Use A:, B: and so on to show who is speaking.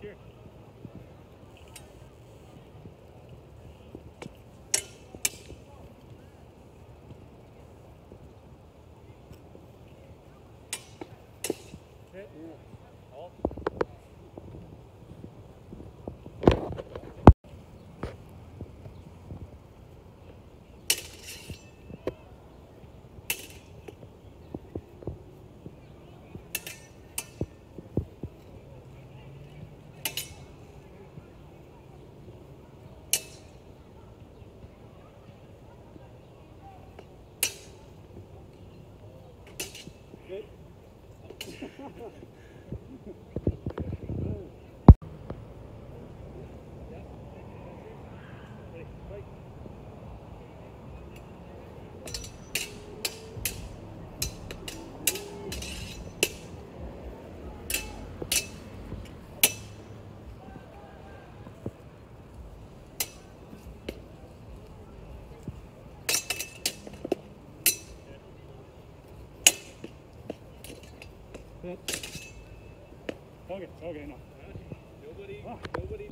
A: Sure. Hit. All. Okay. Okay, okay, no.
B: Nobody,
A: Ah.
B: nobody